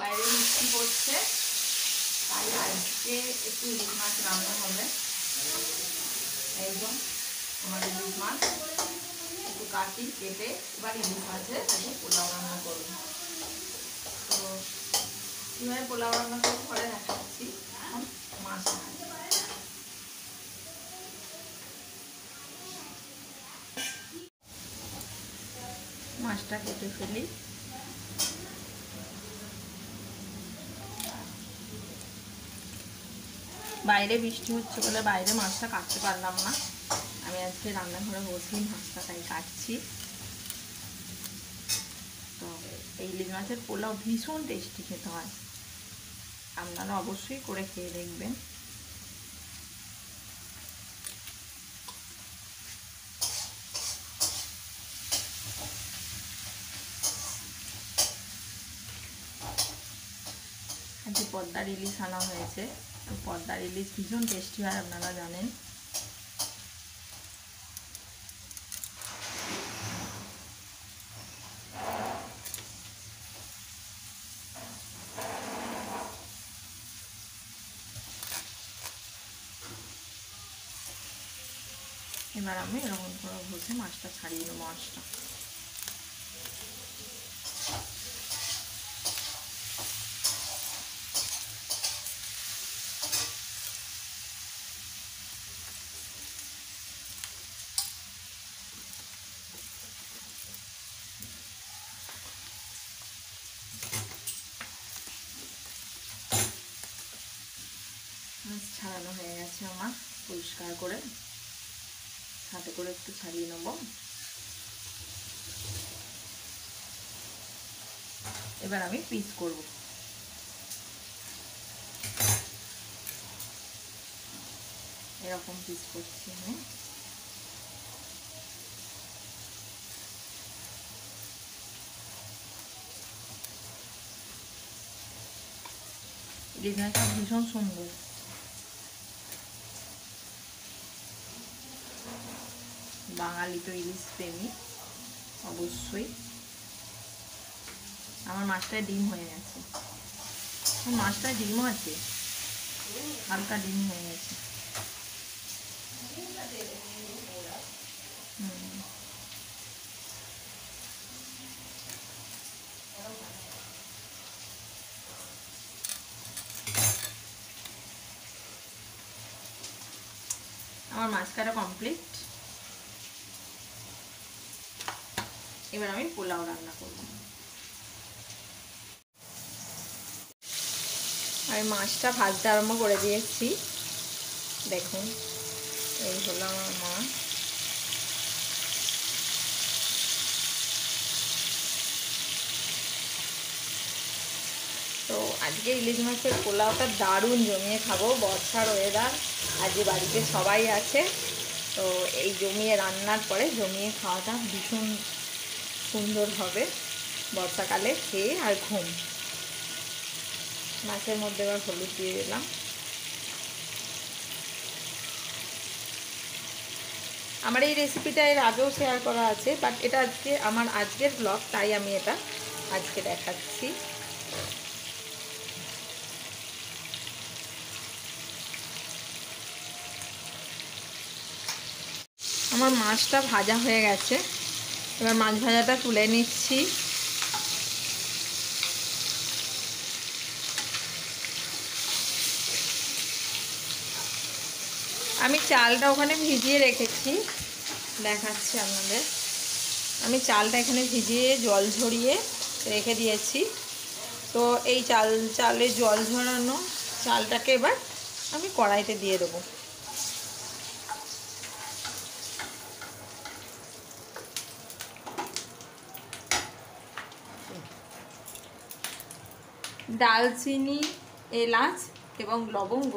বাইরে মিষ্টি পড়ছে। তাই আজকে একটু ইলিশ মাছ রান্না হবে। একদম আমার ইলিশ মাছ। একটু কাটি কেটে এবার ইলিশ মাছে সাথে পোলাও রান্না করব। তো কীভাবে পোলাও রান্না করব পরে দেখাচ্ছি। মাছ মাছটা কেটে ফেলি। বাইরে বৃষ্টি হচ্ছে বলে বাইরে মাছটা কাটতে পারলাম না। আমি আজকে রান্নাঘরে বসেই মাছটা তাই কাটছি। তো এই ইলিশ মাছের পোলাও ভীষণ টেস্টি খেতে হয়। আপনারা অবশ্যই করে খেয়ে দেখবেন। আজকে পদ্মার ইলিশ আনা হয়েছে। তো পদ্মার ইলিশ ভীষণ টেস্টি হয়, আপনারা জানেন। এবার আমি এরকম করে বসে মাছটা ছাড়িয়ে নেব মাছটা মাছ ছাড়ানো হয়ে গেছে আমার পরিষ্কার করে। হাতে করে একটু ছাড়িয়ে নেব। এবার আমি পিস করব। এরকম পিস করছি আমি। ডিজাইনটা ভীষণ সুন্দর। বাঙালি তো ইলিশ প্রেমী অবশ্যই। আমার মাছটায় ডিম হয়ে গেছে। মাছটায় ডিমও আছে। হালকা ডিম হয়ে গেছে। আমার মাছ কাটা কমপ্লিট এবার আমি পোলাও রান্না করব। আমি মাছটা ভাজতে আরম্ভ করে দিয়েছি। দেখুন, এই হলো আমার মাছ। তো আজকে ইলিশ মাছের পোলাওটা দারুণ জমিয়ে খাব, বর্ষার ওয়েদার আজকে বাড়িতে সবাই আছে। তো এই জমিয়ে রান্নার পরে জমিয়ে খাওয়াটা ভীষণ সুন্দর হবে বর্ষাকালে খেয়ে আর ঘুম। মাছের মধ্যে এবার হলুদ দিয়ে দিলাম। আমার এই রেসিপিটা এর আগেও শেয়ার করা আছে বাট এটা আজকে আমার আজকের ব্লগ তাই আমি এটা আজকে দেখাচ্ছি। আমার মাছটা ভাজা হয়ে গেছে। এবার মাছ ভাজাটা তুলে নিচ্ছি। আমি চালটা ওখানে ভিজিয়ে রেখেছি। দেখাচ্ছি আপনাদের। আমি চালটা এখানে ভিজিয়ে জল ঝরিয়ে রেখে দিয়েছি। তো এই চাল, চালে জল ঝরানো চালটাকে এবার আমি কড়াইতে দিয়ে দেবো। ডালচিনি এলাচ এবং লবঙ্গ।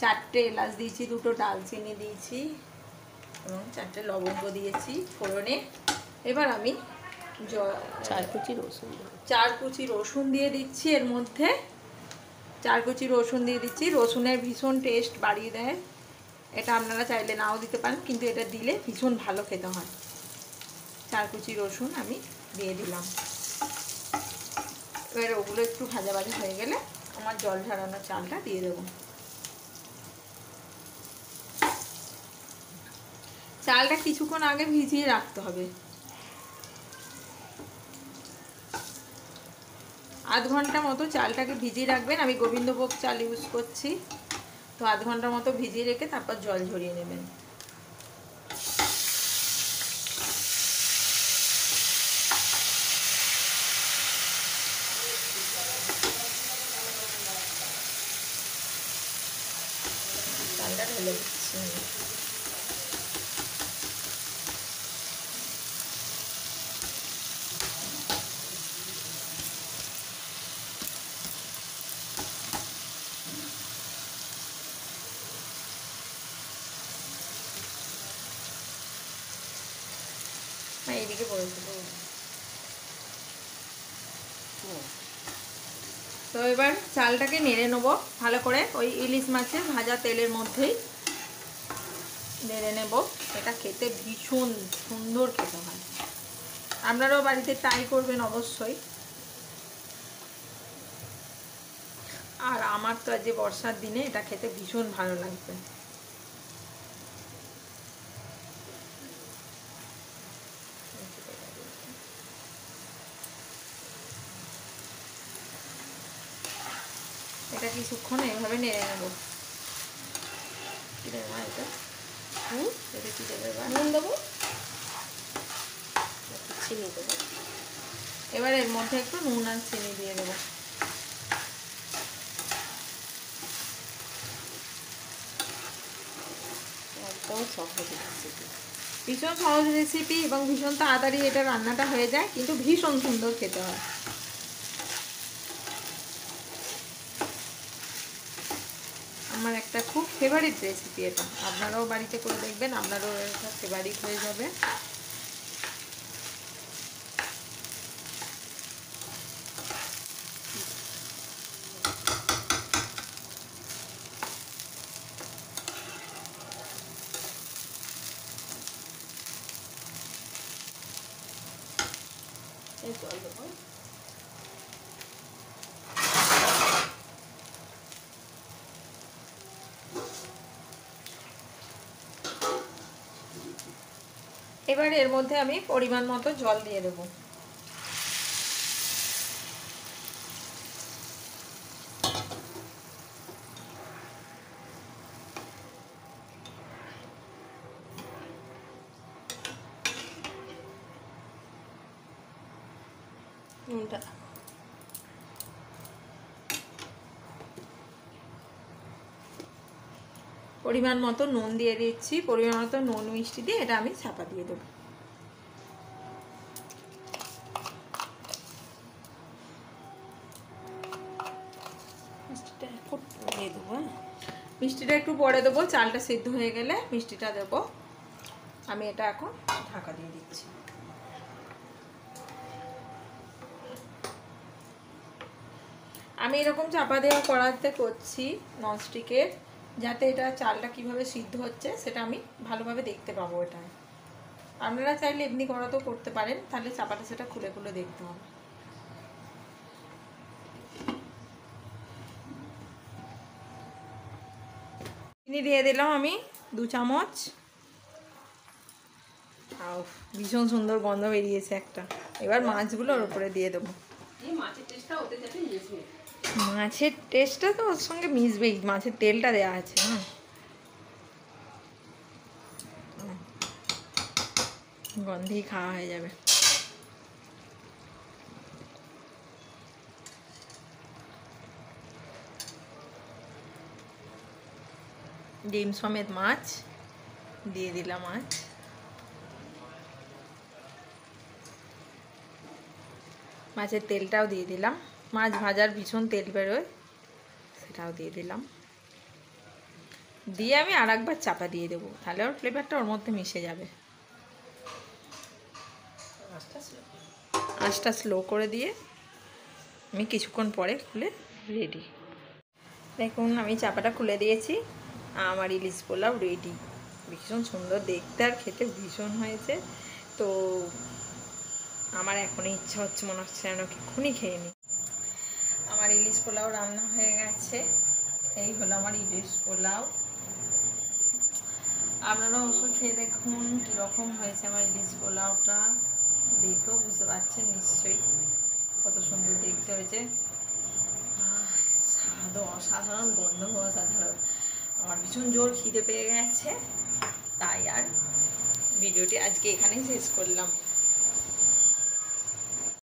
চারটে এলাচ দিয়েছি দুটো ডালচিনি দিয়েছি এবং চারটে লবঙ্গ দিয়েছি ফোড়নে। এবার আমি চার কুচি রসুন চার কুচি রসুন দিয়ে দিচ্ছি এর মধ্যে। চার কুচি রসুন দিয়ে দিচ্ছি। রসুনের ভীষণ টেস্ট বাড়িয়ে দেয়। এটা আপনারা চাইলে নাও দিতে পারেন কিন্তু এটা দিলে ভীষণ ভালো খেতে হয়। চার কুচি রসুন আমি দিয়ে দিলাম। এবার ওগুলো একটু ভাজা ভাজা হয়ে গেলে আমার জল ঝরানো চালটা দিয়ে দেবো। চালটা কিছুক্ষণ আগে ভিজিয়ে রাখতে হবে। আধ ঘণ্টা মতো চালটাকে ভিজিয়ে রাখবেন। আমি গোবিন্দভোগ চাল ইউজ করছি। তো আধ ঘণ্টা মতো ভিজিয়ে রেখে তারপর জল ঝরিয়ে নেবেন। চালটা ঢেলে দিচ্ছি আমি। হ্যাঁ এইদিকে পড়েছিল তো এবার চালটাকে নেড়ে নেব। ভালো করে ওই ইলিশ মাছের ভাজা তেলের মধ্যেই নেড়ে নেব। এটা খেতে ভীষণ সুন্দর খেতে হয়। আপনারাও বাড়িতে ট্রাই করবেন অবশ্যই। আর আমার তো আজ বর্ষার দিনে এটা খেতে ভীষণ ভালো লাগবে। এটা কিছুক্ষণ এইভাবে নেড়ে নেব। কি দেবে এটা? হুম? এটা কি দেবে নুন দেবো? চিনি দেবো। এবার এর মধ্যে একটু নুন আর চিনি দিয়ে দেবো। একদম সহজ রেসিপি ভীষণ সহজ রেসিপি এবং ভীষণ তাড়াতাড়ি এটা রান্নাটা হয়ে যায় কিন্তু ভীষণ সুন্দর খেতে হয়। আমার একটা খুব ফেভারিট রেসিপি এটা। আপনারাও বাড়িতে করে দেখবেন, আপনারও এটা ফেভারিট হয়ে যাবে। এই জল দেবো এবার এর মধ্যে আমি পরিমাণ মতো জল দিয়ে দেব। নুনটা। পরিমাণ মতো নুন দিয়ে দিচ্ছি, পরিমাণ মতো নুন মিষ্টি দিয়ে এটা আমি ছাপা দিয়ে দেবো। মিষ্টিটা দিয়ে দেবো হ্যাঁ? মিষ্টিটা একটু পরে দেবো, চালটা সিদ্ধ হয়ে গেলে মিষ্টিটা দেবো। আমি এটা এখন ঢাকা দিয়ে দিচ্ছি। আমি এরকম চাপা দেওয়া কড়াতে করছি ননস্টিকের। যাতে এটা চালটা কীভাবে সিদ্ধ হচ্ছে সেটা আমি ভালোভাবে দেখতে পাবো এটা আপনারা চাইলে এমনি করাতেও করতে পারেন, তাহলে চাপাটা সেটা খুলে খুলে দেখতে হবে। চিনি দিয়ে দিলাম আমি দু চামচ। ভীষণ সুন্দর গন্ধ বেরিয়েছে একটা। এবার মাছগুলো ওর উপরে দিয়ে দেবো। মাছের টেস্টটা ওতে মাছের টেস্টটা তো ওর সঙ্গে মিশবেই, মাছের তেলটা দেওয়া আছে হ্যাঁ গন্ধেই খাওয়া হয়ে যাবে। ডিম সমেত মাছ, দিয়ে দিলাম মাছ মাছের তেলটাও দিয়ে দিলাম। মাছ ভাজার ভীষণ তেল বেরোয় সেটাও দিয়ে দিলাম। দিয়ে আমি আর একবার চাপা দিয়ে দেবো তাহলে ওর ফ্লেভারটা ওর মধ্যে মিশে যাবে। আঁচটা স্লো করে দিয়ে আমি কিছুক্ষণ পরে খুলে রেডি দেখুন আমি চাপাটা খুলে দিয়েছি আমার ইলিশ পোলাও রেডি ভীষণ সুন্দর দেখতে আর খেতে ভীষণ হয়েছে। তো আমার এখনই ইচ্ছা হচ্ছে মনে হচ্ছে যেন এক্ষুনি খেয়ে নিই। আমার ইলিশ পোলাও রান্না হয়ে গেছে। এই হলো আমার ইলিশ পোলাও। আপনারা অবশ্য খেয়ে দেখুন কীরকম হয়েছে আমার ইলিশ পোলাওটা। দেখেও বুঝতে পারছেন নিশ্চয়ই কত সুন্দর দেখতে হয়েছে। আহ, স্বাদও অসাধারণ গন্ধ অসাধারণ। আমার ভীষণ জোর খিদে পেয়ে গেছে। তাই আর ভিডিওটি আজকে এখানেই শেষ করলাম।